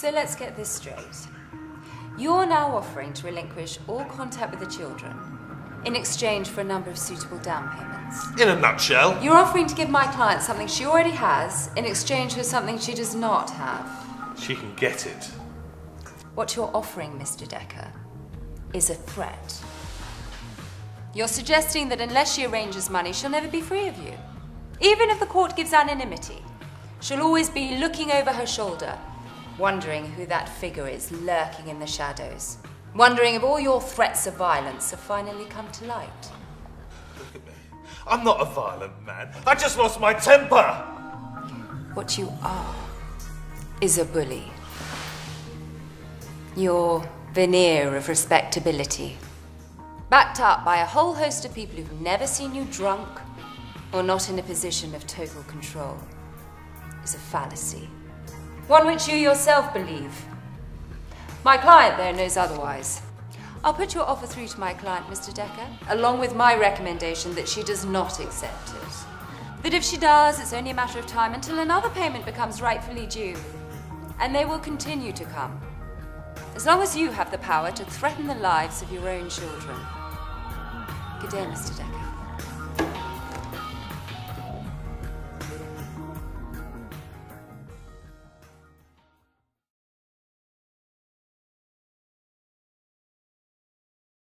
So let's get this straight. You're now offering to relinquish all contact with the children in exchange for a number of suitable down payments. In a nutshell, You're offering to give my client something she already has in exchange for something she does not have. she can get it. What you're offering, Mr. Decker, is a threat. You're suggesting that unless she arranges money, she'll never be free of you. Even if the court gives anonymity, she'll always be looking over her shoulder, wondering who that figure is lurking in the shadows, wondering if all your threats of violence have finally come to light. Look at me. I'm not a violent man. I just lost my temper. What you are is a bully. Your veneer of respectability, backed up by a whole host of people who've never seen you drunk or not in a position of total control, is a fallacy. One which you yourself believe. My client, though, knows otherwise. I'll put your offer through to my client, Mr. Decker, along with my recommendation that she does not accept it. That if she does, it's only a matter of time until another payment becomes rightfully due. And they will continue to come. As long as you have the power to threaten the lives of your own children. Good day, Mr. Decker.